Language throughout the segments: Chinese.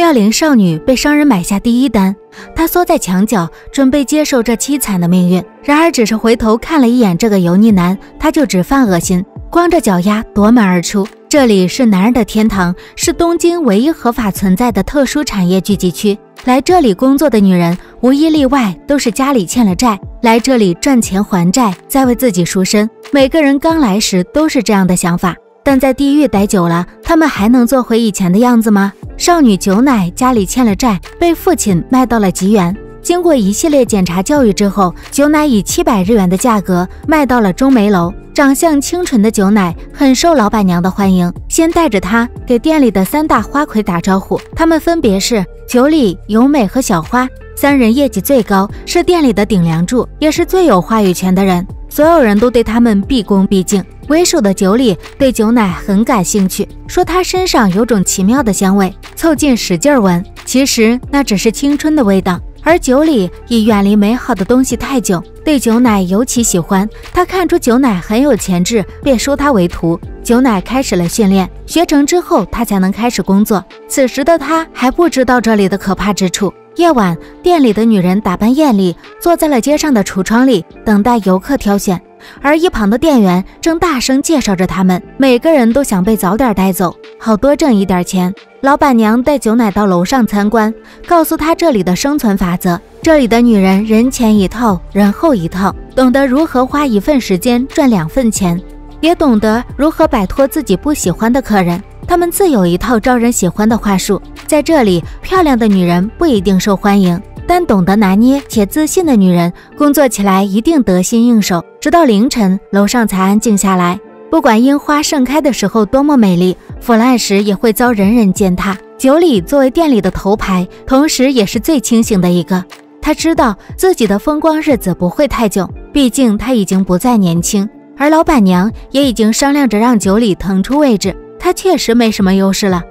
妙龄少女被商人买下第一单，她缩在墙角，准备接受这凄惨的命运。然而，只是回头看了一眼这个油腻男，她就直犯恶心，光着脚丫夺门而出。这里是男人的天堂，是东京唯一合法存在的特殊产业聚集区。来这里工作的女人，无一例外都是家里欠了债，来这里赚钱还债，再为自己赎身。每个人刚来时都是这样的想法。但在地狱待久了，他们还能做回以前的样子吗？少女九乃家里欠了债，被父亲卖到了吉原。经过一系列检查教育之后，九乃以七百日元的价格卖到了中梅楼。长相清纯的九乃很受老板娘的欢迎，先带着她给店里的三大花魁打招呼。他们分别是九里、由美和小花三人，业绩最高，是店里的顶梁柱，也是最有话语权的人。所有人都对他们毕恭毕敬。为首的九里对九奶很感兴趣，说他身上有种奇妙的香味，凑近使劲闻，其实那只是青春的味道。而九里已远离美好的东西太久，对九奶尤其喜欢。他看出九奶很有潜质，便收他为徒。九奶开始了训练，学成之后，他才能开始工作。此时的他还不知道这里的可怕之处。夜晚，店里的女人打扮艳丽，坐在了街上的橱窗里，等待游客挑选。而一旁的店员正大声介绍着他们，每个人都想被早点带走，好多挣一点钱。老板娘带九奶到楼上参观，告诉她这里的生存法则：这里的女人人前一套，人后一套，懂得如何花一份时间赚两份钱，也懂得如何摆脱自己不喜欢的客人。他们自有一套招人喜欢的话术。在这里，漂亮的女人不一定受欢迎。但懂得拿捏且自信的女人，工作起来一定得心应手。直到凌晨，楼上才安静下来。不管樱花盛开的时候多么美丽，腐烂时也会遭人人践踏。九里作为店里的头牌，同时也是最清醒的一个。他知道自己的风光日子不会太久，毕竟他已经不再年轻。而老板娘也已经商量着让九里腾出位置，他确实没什么优势了。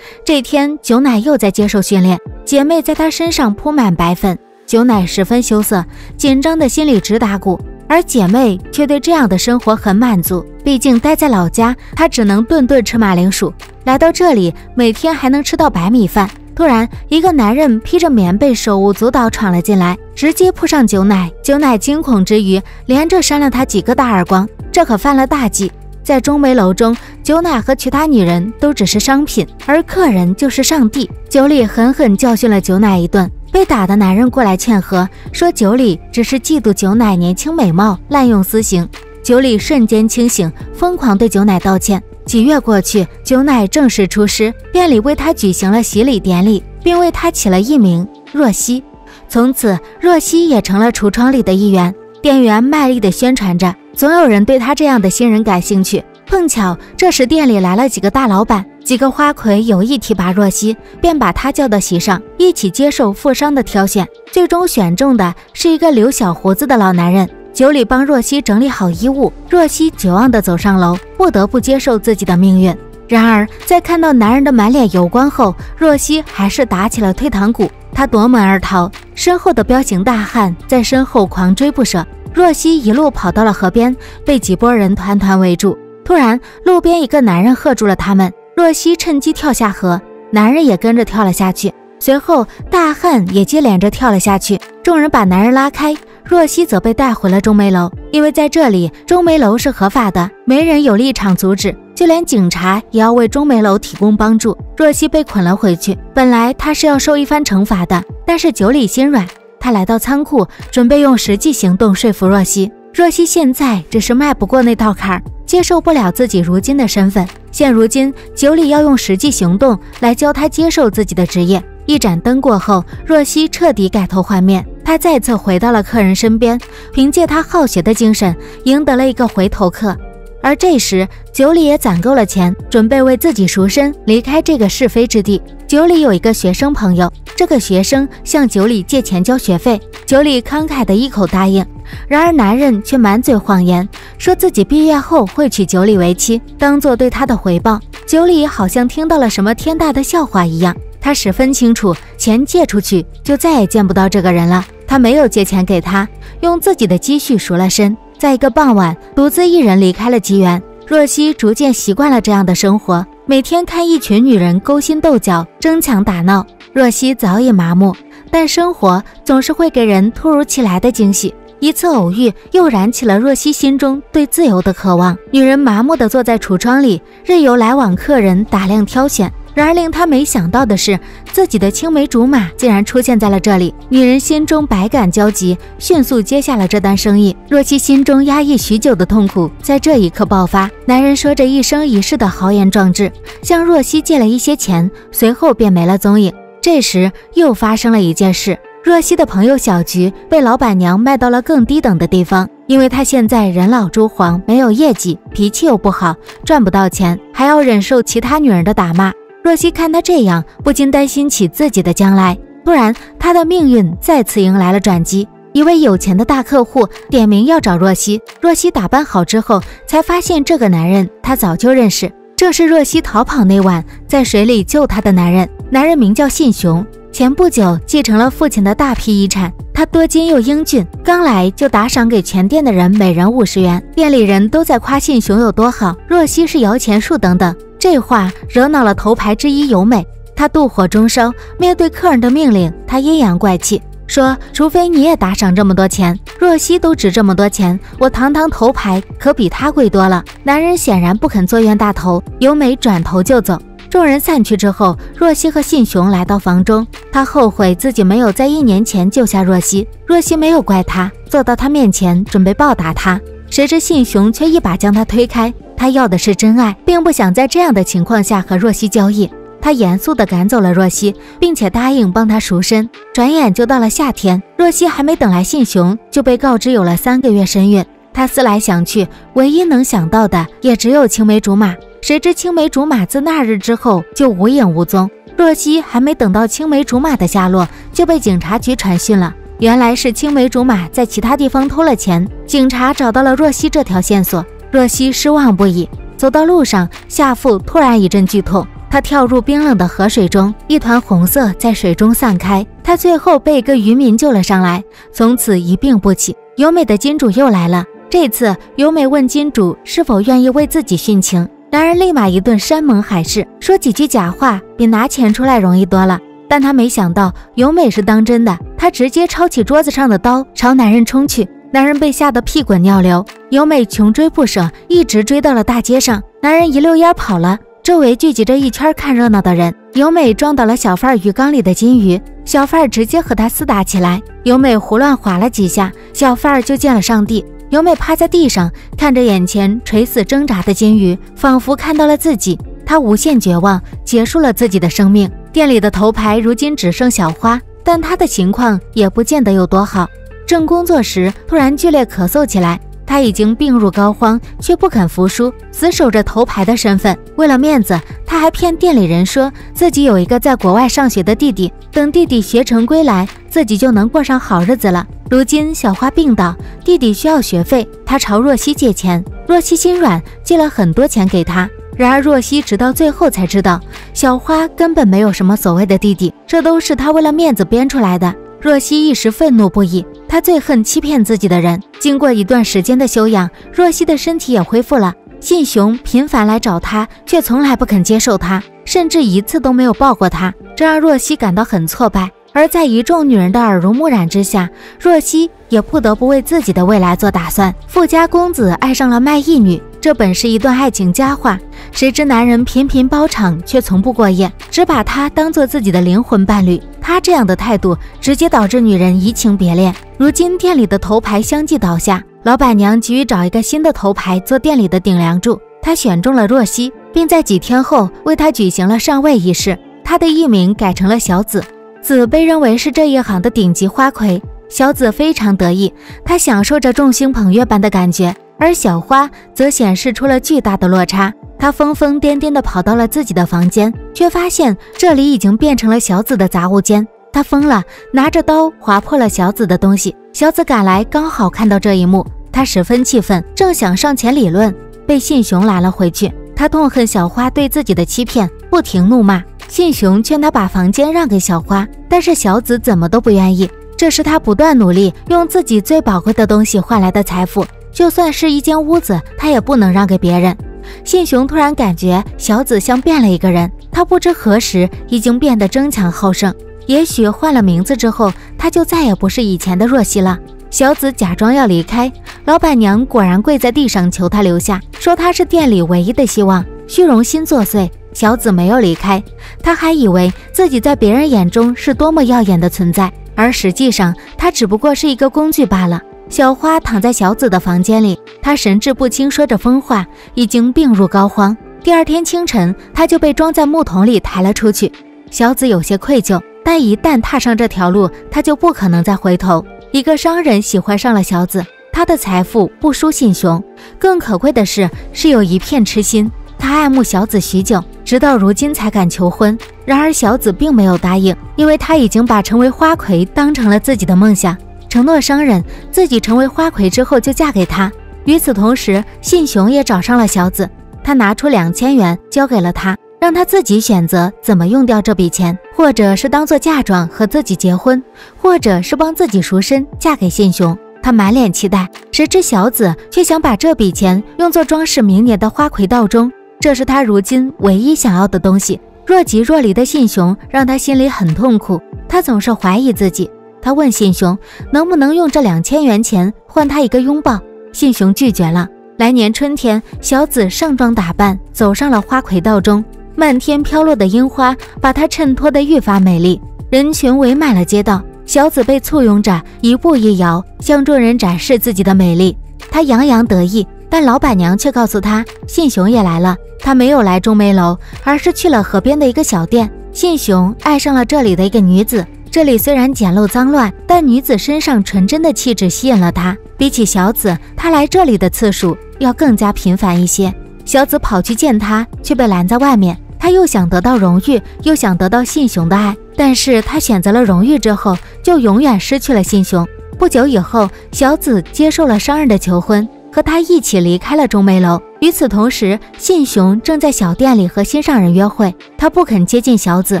这天，九奶又在接受训练，姐妹在她身上铺满白粉，九奶十分羞涩，紧张的心里直打鼓，而姐妹却对这样的生活很满足。毕竟待在老家，她只能顿顿吃马铃薯，来到这里，每天还能吃到白米饭。突然，一个男人披着棉被，手舞足蹈闯了进来，直接扑上九奶。九奶惊恐之余，连着扇了他几个大耳光，这可犯了大忌。在中梅楼中，九乃和其他女人都只是商品，而客人就是上帝。九里狠狠教训了九乃一顿，被打的男人过来劝和，说九里只是嫉妒九乃年轻美貌，滥用私刑。九里瞬间清醒，疯狂对九乃道歉。几月过去，九乃正式出师，店里为他举行了洗礼典礼，并为他起了艺名若曦。从此，若曦也成了橱窗里的一员。店员卖力地宣传着。总有人对他这样的新人感兴趣。碰巧这时店里来了几个大老板，几个花魁有意提拔若曦，便把他叫到席上，一起接受富商的挑选。最终选中的是一个留小胡子的老男人。酒里帮若曦整理好衣物，若曦绝望地走上楼，不得不接受自己的命运。然而在看到男人的满脸油光后，若曦还是打起了退堂鼓。她夺门而逃，身后的彪形大汉在身后狂追不舍。若曦一路跑到了河边，被几拨人团团围住。突然，路边一个男人喝住了他们。若曦趁机跳下河，男人也跟着跳了下去。随后，大汉也接连着跳了下去。众人把男人拉开，若曦则被带回了中梅楼。因为在这里，中梅楼是合法的，没人有立场阻止，就连警察也要为中梅楼提供帮助。若曦被捆了回去。本来他是要受一番惩罚的，但是九里心软。他来到仓库，准备用实际行动说服若曦。若曦现在只是迈不过那道坎儿，接受不了自己如今的身份。现如今，九里要用实际行动来教他接受自己的职业。一盏灯过后，若曦彻底改头换面，她再次回到了客人身边，凭借她好学的精神，赢得了一个回头客。而这时，九里也攒够了钱，准备为自己赎身，离开这个是非之地。九里有一个学生朋友，这个学生向九里借钱交学费，九里慷慨的一口答应。然而男人却满嘴谎言，说自己毕业后会娶九里为妻，当做对他的回报。九里好像听到了什么天大的笑话一样，他十分清楚，钱借出去就再也见不到这个人了。他没有借钱给他，用自己的积蓄赎了身。在一个傍晚，独自一人离开了吉原。若曦逐渐习惯了这样的生活，每天看一群女人勾心斗角、争抢打闹。若曦早已麻木，但生活总是会给人突如其来的惊喜。一次偶遇，又燃起了若曦心中对自由的渴望。女人麻木地坐在橱窗里，任由来往客人打量挑选。然而令他没想到的是，自己的青梅竹马竟然出现在了这里。女人心中百感交集，迅速接下了这单生意。若曦心中压抑许久的痛苦在这一刻爆发。男人说着一生一世的豪言壮志，向若曦借了一些钱，随后便没了踪影。这时又发生了一件事。若曦的朋友小菊被老板娘卖到了更低等的地方，因为她现在人老珠黄，没有业绩，脾气又不好，赚不到钱，还要忍受其他女人的打骂。若曦看他这样，不禁担心起自己的将来。突然，她的命运再次迎来了转机。一位有钱的大客户点名要找若曦。若曦打扮好之后，才发现这个男人她早就认识，正是若曦逃跑那晚在水里救她的男人。男人名叫信雄。前不久继承了父亲的大批遗产，他多金又英俊，刚来就打赏给全店的人每人五十元。店里人都在夸信雄有多好，若曦是摇钱树等等。这话惹恼了头牌之一由美，她妒火中烧，面对客人的命令，她阴阳怪气说：“除非你也打赏这么多钱，若曦都值这么多钱，我堂堂头牌可比她贵多了。”男人显然不肯做冤大头，由美转头就走。众人散去之后，若曦和信雄来到房中。他后悔自己没有在一年前救下若曦。若曦没有怪他，坐到他面前准备报答他，谁知信雄却一把将他推开。他要的是真爱，并不想在这样的情况下和若曦交易。他严肃地赶走了若曦，并且答应帮他赎身。转眼就到了夏天，若曦还没等来信雄，就被告知有了三个月身孕。他思来想去，唯一能想到的也只有青梅竹马。谁知青梅竹马自那日之后就无影无踪。若曦还没等到青梅竹马的下落，就被警察局传讯了。原来是青梅竹马在其他地方偷了钱，警察找到了若曦这条线索。若曦失望不已，走到路上，下腹突然一阵剧痛，她跳入冰冷的河水中，一团红色在水中散开。她最后被一个渔民救了上来，从此一病不起。由美的金主又来了，这次由美问金主是否愿意为自己殉情。男人立马一顿山盟海誓，说几句假话比拿钱出来容易多了。但他没想到由美是当真的，他直接抄起桌子上的刀朝男人冲去。男人被吓得屁滚尿流，由美穷追不舍，一直追到了大街上。男人一溜烟跑了，周围聚集着一圈看热闹的人。由美撞倒了小贩鱼缸里的金鱼，小贩直接和他厮打起来。由美胡乱划了几下，小贩就见了上帝。由美趴在地上，看着眼前垂死挣扎的金鱼，仿佛看到了自己。她无限绝望，结束了自己的生命。店里的头牌如今只剩小花，但她的情况也不见得有多好。正工作时，突然剧烈咳嗽起来。她已经病入膏肓，却不肯服输，死守着头牌的身份。为了面子，她还骗店里人说自己有一个在国外上学的弟弟，等弟弟学成归来，自己就能过上好日子了。如今小花病倒，弟弟需要学费，他朝若曦借钱。若曦心软，借了很多钱给他。然而若曦直到最后才知道，小花根本没有什么所谓的弟弟，这都是他为了面子编出来的。若曦一时愤怒不已，他最恨欺骗自己的人。经过一段时间的修养，若曦的身体也恢复了。信雄频繁来找她，却从来不肯接受她，甚至一次都没有抱过她，这让若曦感到很挫败。而在一众女人的耳濡目染之下，若曦也不得不为自己的未来做打算。富家公子爱上了卖艺女，这本是一段爱情佳话，谁知男人频频包场，却从不过夜，只把她当做自己的灵魂伴侣。他这样的态度，直接导致女人移情别恋。如今店里的头牌相继倒下，老板娘急于找一个新的头牌做店里的顶梁柱。她选中了若曦，并在几天后为她举行了上位仪式。她的艺名改成了小紫。紫被认为是这一行的顶级花魁，小紫非常得意，她享受着众星捧月般的感觉，而小花则显示出了巨大的落差。她疯疯癫癫地跑到了自己的房间，却发现这里已经变成了小紫的杂物间。她疯了，拿着刀划破了小紫的东西。小紫赶来，刚好看到这一幕，她十分气愤，正想上前理论，被信雄拦了回去。他痛恨小花对自己的欺骗，不停怒骂。信雄劝他把房间让给小花，但是小紫怎么都不愿意。这是他不断努力用自己最宝贵的东西换来的财富，就算是一间屋子，他也不能让给别人。信雄突然感觉小紫像变了一个人，他不知何时已经变得争强好胜。也许换了名字之后，他就再也不是以前的若曦了。小紫假装要离开，老板娘果然跪在地上求他留下，说他是店里唯一的希望。虚荣心作祟，小紫没有离开，她还以为自己在别人眼中是多么耀眼的存在，而实际上她只不过是一个工具罢了。小花躺在小紫的房间里，她神志不清，说着疯话，已经病入膏肓。第二天清晨，她就被装在木桶里抬了出去。小紫有些愧疚，但一旦踏上这条路，她就不可能再回头。一个商人喜欢上了小紫，他的财富不输信雄，更可贵的是是有一片痴心。他爱慕小紫许久，直到如今才敢求婚。然而小紫并没有答应，因为他已经把成为花魁当成了自己的梦想，承诺商人自己成为花魁之后就嫁给他。与此同时，信雄也找上了小紫，他拿出两千元交给了他。让他自己选择怎么用掉这笔钱，或者是当做嫁妆和自己结婚，或者是帮自己赎身嫁给信雄。他满脸期待，谁知小紫却想把这笔钱用作装饰明年的花魁道中，这是他如今唯一想要的东西。若即若离的信雄让他心里很痛苦，他总是怀疑自己。他问信雄能不能用这两千元钱换他一个拥抱，信雄拒绝了。来年春天，小紫盛装打扮走上了花魁道中。漫天飘落的樱花把她衬托得愈发美丽，人群围满了街道，小紫被簇拥着一步一摇，向众人展示自己的美丽。她洋洋得意，但老板娘却告诉她，信雄也来了。他没有来中梅楼，而是去了河边的一个小店。信雄爱上了这里的一个女子，这里虽然简陋脏乱，但女子身上纯真的气质吸引了他。比起小紫，他来这里的次数要更加频繁一些。小紫跑去见他，却被拦在外面。他又想得到荣誉，又想得到信雄的爱，但是他选择了荣誉之后，就永远失去了信雄。不久以后，小紫接受了商人的求婚，和他一起离开了中梅楼。与此同时，信雄正在小店里和心上人约会，他不肯接近小紫，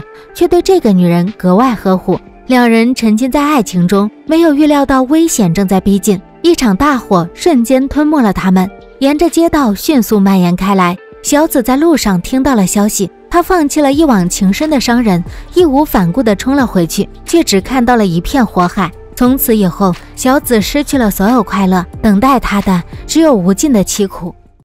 却对这个女人格外呵护。两人沉浸在爱情中，没有预料到危险正在逼近，一场大火瞬间吞没了他们，沿着街道迅速蔓延开来。小紫在路上听到了消息，她放弃了一往情深的商人，义无反顾地冲了回去，却只看到了一片火海。从此以后，小紫失去了所有快乐，等待她的只有无尽的凄苦。